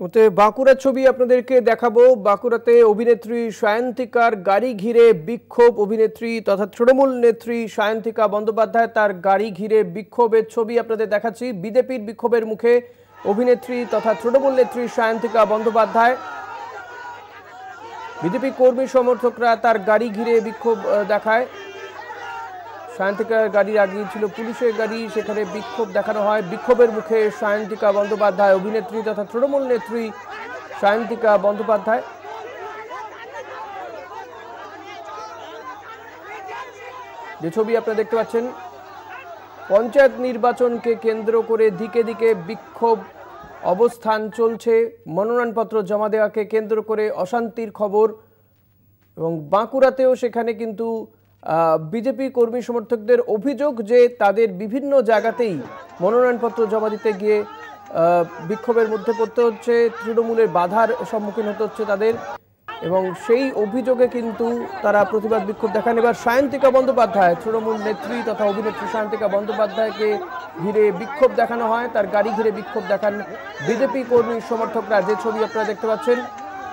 ওতে বাঁকুড়ার ছবি আপনাদেরকে দেখাবো। বাঁকুড়াতে অভিনেত্রী সায়ন্তিকার গাড়ি ঘিরে বিক্ষোভ। অভিনেত্রী তথা তৃণমূল নেত্রী সায়ন্তিকা বন্দ্যোপাধ্যায় তার গাড়ি ঘিরে বিক্ষোভের ছবি আপনাদের দেখাচ্ছি। বিজেপির বিক্ষোভের মুখে অভিনেত্রী তথা তৃণমূল নেত্রী সায়ন্তিকা বন্দ্যোপাধ্যায়। বিজেপি কর্মী সমর্থকরা তার গাড়ি ঘিরে বিক্ষোভ দেখায়। সায়ন্তিকার গাড়ি আগিয়ে ছিল পুলিশের গাড়ি, সেখানে বিক্ষোভ দেখানো হয়। বিক্ষোভের মুখে সায়ন্তিকা বন্দ্যোপাধ্যায়, অভিনেত্রী তথা তৃণমূল নেত্রী সায়ন্তিকা বন্দ্যোপাধ্যায়। যে ছবি আপনারা দেখতে পাচ্ছেন, পঞ্চায়েত নির্বাচনকে কেন্দ্র করে দিকে দিকে বিক্ষোভ অবস্থান চলছে। মনোনয়নপত্র জমা দেওয়াকে কেন্দ্র করে অশান্তির খবর এবং বাঁকুড়াতেও সেখানে কিন্তু বিজেপি কর্মী সমর্থকদের অভিযোগ যে তাদের বিভিন্ন জায়গাতেই মনোনয়নপত্র জমা দিতে গিয়ে বিক্ষোভের মধ্যে পড়তে হচ্ছে, তৃণমূলের বাধার সম্মুখীন হতে হচ্ছে তাদের এবং সেই অভিযোগে কিন্তু তারা প্রতিবাদ বিক্ষোভ দেখান। এবার সায়ন্তিকা বন্দ্যোপাধ্যায়, তৃণমূল নেত্রী তথা অভিনেত্রী সায়ন্তিকা বন্দ্যোপাধ্যায়কে ঘিরে বিক্ষোভ দেখানো হয়, তার গাড়ি ঘিরে বিক্ষোভ দেখান বিজেপি কর্মী সমর্থকরা। যে ছবি আপনারা দেখতে পাচ্ছেন,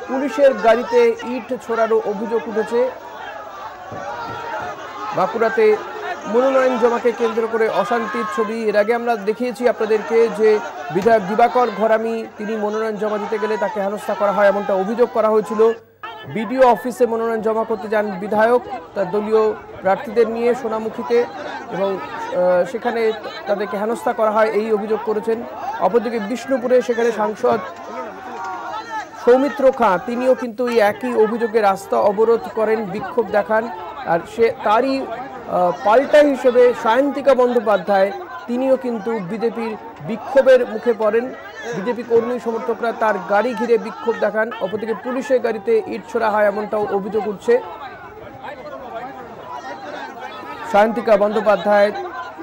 পুলিশের গাড়িতে ইট ছোড়ারও অভিযোগ উঠেছে। বাঁকুড়াতে মনোনয়ন জমাকে কেন্দ্র করে অশান্তির ছবি। এর আগে আমরা দেখিয়েছি আপনাদেরকে যে বিধায়ক দিবাকর ঘরামি, তিনি মনোনয়ন জমা দিতে গেলে তাকে হেনস্থা করা হয় এমনটা অভিযোগ করা হয়েছিল। বিডিও অফিসে মনোনয়ন জমা করতে যান বিধায়ক, তার দলীয় প্রার্থীদের নিয়ে সোনামুখীতে এবং সেখানে তাদেরকে হেনস্থা করা হয়, এই অভিযোগ করেছেন। অপরদিকে বিষ্ণুপুরে সেখানে সাংসদ সৌমিত্র খাঁ, তিনিও কিন্তু এই একই অভিযোগে রাস্তা অবরোধ করেন, বিক্ষোভ দেখান। আর সে তারই পাল্টা হিসেবে সায়ন্তিকা বন্দ্যোপাধ্যায়, তিনিও কিন্তু বিজেপির বিক্ষোভের মুখে পড়েন। বিজেপি কর্মী সমর্থকরা তার গাড়ি ঘিরে বিক্ষোভ দেখান, অপরদিকে পুলিশের গাড়িতে ইট ছোড়া হয় এমনটাও অভিযোগ উঠছে। সায়ন্তিকা বন্দ্যোপাধ্যায়,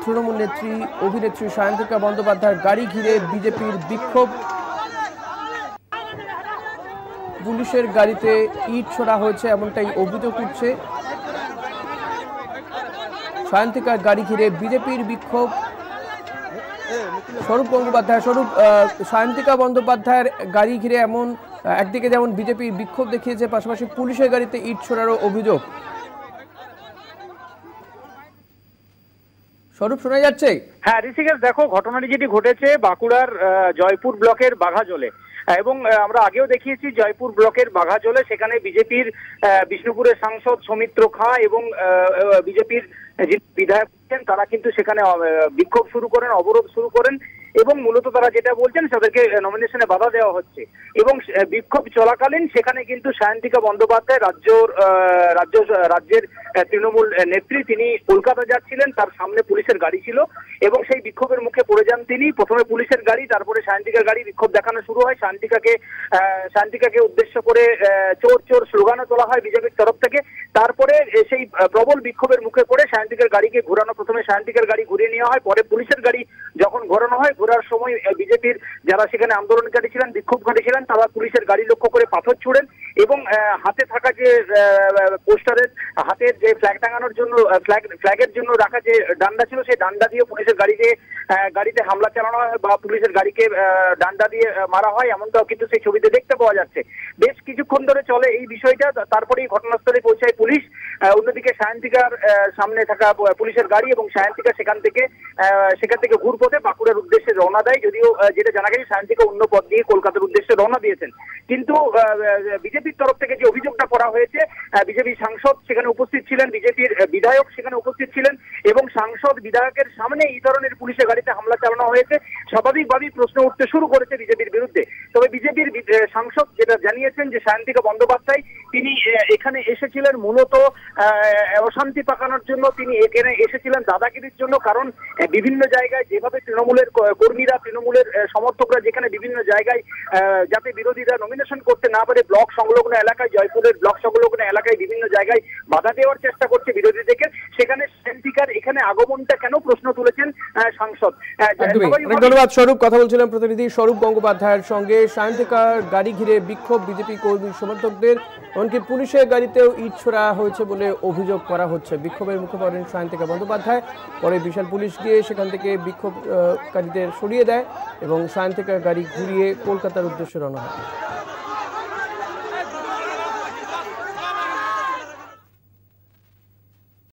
তৃণমূল নেত্রী, অভিনেত্রী সায়ন্তিকা বন্দ্যোপাধ্যায়ের গাড়ি ঘিরে বিজেপির বিক্ষোভ। পুলিশের গাড়িতে ইট ছোড়া হয়েছে এমনটাই অভিযোগ উঠছে। সায়ন্তিকার গাড়ি ঘিরে বিজেপির বিক্ষোভ। স্বরূপ গঙ্গোপাধ্যায়, স্বরূপ সায়ন্তিকা বন্দ্যোপাধ্যায়ের গাড়ি ঘিরে এমন একদিকে যেমন বিজেপি বিক্ষোভ দেখিয়েছে, পাশাপাশি পুলিশের গাড়িতে ইট ছোড়ারও অভিযোগ। স্বরূপ, শোনা যাচ্ছে? হ্যাঁ ঋষিকেশ, দেখো, ঘটনাটি যেটি ঘটেছে বাঁকুড়ার জয়পুর ব্লকের বাঘাজলে। এবং আমরা আগেও দেখিয়েছি জয়পুর ব্লকের বাঘাজলে, সেখানে বিজেপির বিষ্ণুপুরের সাংসদ সৌমিত্র খাঁ এবং বিজেপির যিনি বিধায়ক তারা কিন্তু সেখানে বিক্ষোভ শুরু করেন, অবরোধ শুরু করেন এবং মূলত তারা যেটা বলছেন, তাদেরকে নমিনেশনে বাধা দেওয়া হচ্ছে। এবং বিক্ষোভ চলাকালীন সেখানে কিন্তু সায়ন্তিকা বন্দ্যোপাধ্যায় রাজ্য রাজ্য, রাজ্যের তৃণমূল নেত্রী, তিনি কলকাতা যাচ্ছিলেন, তার সামনে পুলিশের গাড়ি ছিল এবং সেই বিক্ষোভের মুখে পড়ে যান তিনি। প্রথমে পুলিশের গাড়ি, তারপরে সায়ন্তিকার গাড়ি, বিক্ষোভ দেখানো শুরু হয়। শান্তিকাকে শান্তিকাকে উদ্দেশ্য করে চোর চোর স্লোগানও তোলা হয় বিজেপির তরফ থেকে। তারপরে সেই প্রবল বিক্ষোভের মুখে পড়ে সায়ন্তিকার গাড়িকে ঘুরানো। প্রথমে সায়ন্তিকার গাড়ি ঘুরিয়ে নেওয়া হয়, পরে পুলিশের গাড়ি যখন ঘোরানো হয়, ঘোরার সময় বিজেপির যারা সেখানে আন্দোলনকারী ছিলেন, বিক্ষোভকারী ছিলেন, তারা পুলিশের গাড়ি লক্ষ্য করে পাথর ছুড়েন এবং হাতে থাকা যে পোস্টারের হাতের যে ফ্ল্যাগ টাঙানোর জন্য ফ্ল্যাগ ফ্ল্যাগের জন্য রাখা যে ডান্ডা ছিল, সেই ডান্ডা দিয়ে পুলিশের গাড়িতে গাড়িতে হামলা চালানো হয় বা পুলিশের গাড়িকে ডান্ডা দিয়ে মারা হয়, এমনটাও কিন্তু সেই ছবিতে দেখতে পাওয়া যাচ্ছে। বেশ কিছুক্ষণ ধরে চলে এই বিষয়টা তারপরেই ঘটনাস্থলে পৌঁছায় পুলিশ। অন্যদিকে সায়ন্তিকার সামনে থাকা পুলিশের গাড়ি এবং সায়ন্তিকা সেখান থেকে সেখান থেকে ঘুরপথে বাঁকুড়ার উদ্দেশ্যে রওনা দেয়। যদিও যেটা জানা গেছে, সায়ন্তিকা অন্য পথ দিয়ে কলকাতার উদ্দেশ্যে রওনা দিয়েছেন। কিন্তু বিজেপির তরফ থেকে যে অভিযোগটা করা হয়েছে বিজেপি সাংসদ সেখানে উপস্থিত ছিলেন, বিজেপির বিধায়ক সেখানে উপস্থিত ছিলেন এবং সাংসদ বিধায়কের সামনে এই ধরনের পুলিশের গাড়িতে হামলা চালানো হয়েছে। স্বাভাবিকভাবেই প্রশ্ন উঠতে শুরু করেছে বিজেপির বিরুদ্ধে। তবে বিজেপির সাংসদ যেটা জানিয়েছেন যে সায়ন্তিকা বন্দ্যোপাধ্যায়, তিনি এখানে এসেছিলেন মূলত অশান্তি পাকানোর জন্য। তিনি এখানে এসেছিলেন দাদাগিরির জন্য কারণ বিভিন্ন জায়গায় যেভাবে তৃণমূলের কর্মীরা, তৃণমূলের সমর্থকরা যেখানে বিভিন্ন জায়গায় যাতে বিরোধীরা নমিনেশন করতে না পারে ব্লক সংলগ্ন এলাকায় জয়পুরের ব্লক সংলগ্ন এলাকায় বিভিন্ন জায়গায় বাধা দেওয়ার চেষ্টা করছে বিরোধীদেরকে সেখানে সেন্টিকার এখানে আগমনটা কেন প্রশ্ন তুলেছেন সাংসদ? অনেক ধন্যবাদ স্বরূপ। কথা বলছিলাম প্রতিনিধি স্বরূপ গঙ্গোপাধ্যায়ের সঙ্গে। সায়ন্তিকার গাড়ি ঘিরে বিক্ষোভ বিজেপি কর্মী সমর্থকদের এমনকি পুলিশের গাড়িতেও ইট ছোড়া হয়েছে বলে অভিযোগ করা হচ্ছে। বিক্ষোভের মুখে পড়েন সায়ন্তিকা বন্দ্যোপাধ্যায়। পরে বিশাল পুলিশ গিয়ে সেখান থেকে বিক্ষোভকারীদের সরিয়ে দেয় এবং সায়ন্তিকা গাড়ি ঘুরিয়ে কলকাতার উদ্দেশ্যে রওনা হয়।